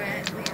where we